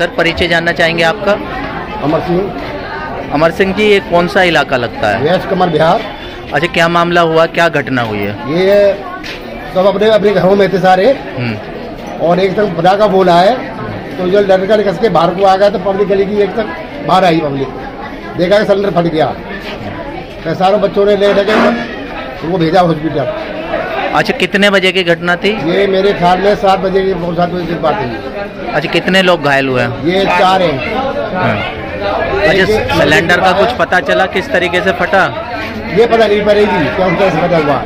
Sir परिचय जानना चाहेंगे आपका? अमर सिंह। अमर सिंह जी ये कौन सा इलाका लगता है? वेस्ट कमर बिहार। अच्छा क्या मामला हुआ क्या घटना हुई है? ये सब अपने अपने घरों में थे सारे। हम्म, और एक तक बड़ा का बोला है तो जो लड़का कस के बाहर को आ गया तो पब्लिक गली की एक तक बाहर आई पब्लिक देखा कि सिलेंडर फट गया। तो सारों बच्चों ने ले लगे वो भेजा हॉस्पिटल अच्छा कितने बजे की घटना थी? ये मेरे ख्याल में सात बजे की सात बजे की बात है। अच्छा कितने लोग घायल हुए हैं? ये चार हैं। हाँ। अच्छा सिलेंडर का कुछ पता चला? किस तरीके से फटा? ये पता नहीं पड़ेगी कौन कैसे पता हुआ?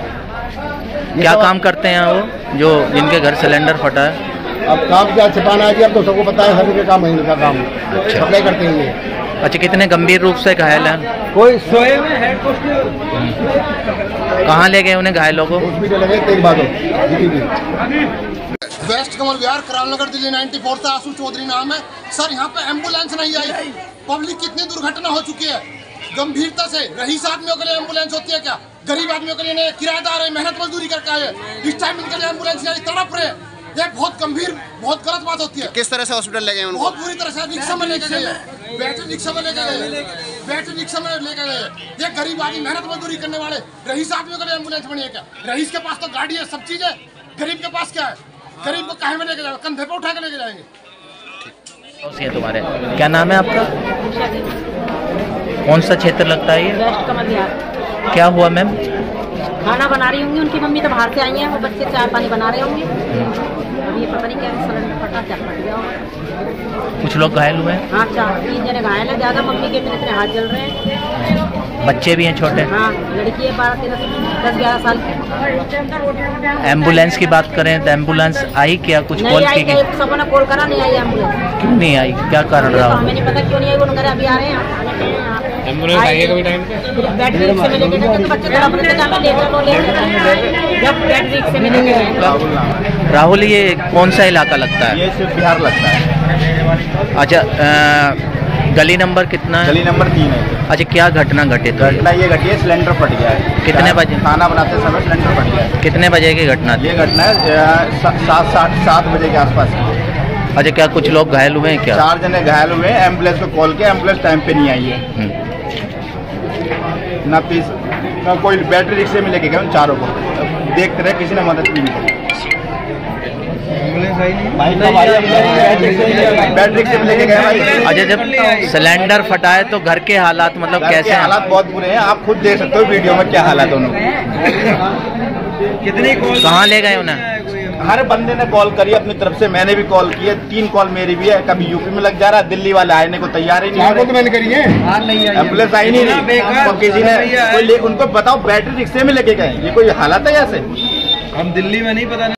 क्या काम करते हैं वो जो जिनके घर सिलेंडर फटा है? अब काम क्या छिपाना है जी अब तो सबको पता है सभी का काम है इनका काम। सप्लाई करते हैं ये। अच्छा कितने गंभीर रूप से घायल हैं? कोई सोए में है कहाँ ले गए उन्हें घायलों को? वेस्ट कमल बिहार करालनगर दिल्ली 94 से आशु चौधरी नाम है। सर यहाँ पे एंबुलेंस नहीं आई। पब्लिक कितनी दुर्घटना हो चुकी है? गंभीरता से रईस आदमियों के लिए एंबुलेंस होती है क्या? गरीब आदमियों के लिए नहीं, किराएदार है मेहनत मजदूरी करके आए इस टाइम इनके लिए एंबुलेंस नहीं तड़प रहे। ये बहुत गंभीर बहुत गलत बात होती है। किस तरह से हॉस्पिटल ले गए बहुत बुरी तरह से रिक्शा में लेके गए हैं। बैटरी रिक्शा में लेके गए। बैटरी रिक्शा में लेके गए। हैं। ये गरीब आदमी मेहनत मजदूरी करने वाले रईस आदमी को एंबुलेंस बनी है क्या? रईस के पास तो गाड़ी है सब चीज़ है। गरीब के पास क्या है? गरीब को कहे में लेके जाएगा? कंधे पे उठा के लेके जाएँगे। तुम्हारे? क्या नाम है आपका? कौन सा क्षेत्र लगता है ये? कमल क्या हुआ मैम खाना बना रही होंगी उनकी मम्मी तो बाहर से आई हैं वो बच्चे चाय पानी बना रहे होंगे। अब ये पता नहीं क्या सिलेंडर फटा क्या फट गया होगा। कुछ लोग घायल हुए हैं? हाँ चार तीन जने घायल है ज़्यादा मम्मी के मेरे इतने हाथ जल रहे हैं। बच्चे भी हैं छोटे? हाँ लड़की है बारह तेरह दस ग्यारह साल की। एंबुलेंस की बात करें तो एंबुलेंस आई क्या? कुछ कॉल की कहीं सबको ने कॉल करा नहीं आई एंबुलेंस। क्यों नहीं आई? क्या कारण तो रहा? हमें नहीं पता क्यों नहीं आई वो नगर अभी आ रहे हैं। एंबुलेंस आई कभी टाइम पे? बैटरी रिक्शे में लेके गए तो बच्चे तड़प रहे थे जाके ले चलो जब बैटरी रिक्शे में लेके गए राहुल ये कौन सा इलाका लगता है? ये सिर्फ़ बिहार लगता है। अच्छा गली नंबर कितना है? गली नंबर तीन है। अच्छा क्या घटना घटित हुई घटना ये घटी है सिलेंडर फट गया है। कितने बजे? खाना बनाते समय सिलेंडर फट गया है। कितने बजे की घटना थी? ये घटना है सात सात सात बजे के आसपास की। अच्छा क्या कुछ लोग घायल हुए हैं क्या? चार जने घायल हुए हैं एंबुलेंस को कॉल किया एंबुलेंस टाइम पे नहीं आई है। हम्म, ना पीस ना कोई बैटरी रिक्शे में लेके गए उन चारों को। देखते रहे किसी ने मदद नहीं। की भाई कब आई? बैटरी रिक्शे में लेके गए। भाई। अच्छा जब सिलेंडर फटा है तो घर के हालात मतलब कैसे हालात बहुत बुरे हैं आप खुद देख सकते हो वीडियो में क्या हालात है उनके। कहाँ ले गए उन्हें? हर बंदे ने कॉल करी अपनी तरफ़ से मैंने भी कॉल की है तीन कॉल मेरी भी है कभी यूपी में लग जा रहा है दिल्ली वाले आने को तैयार ही नहीं तो मैंने करी है। एंबुलेंस आई नहीं किसी ने उनको बताओ बैटरी रिक्शे में लेके गए ये कोई हालत है ऐसे हम दिल्ली में नहीं पता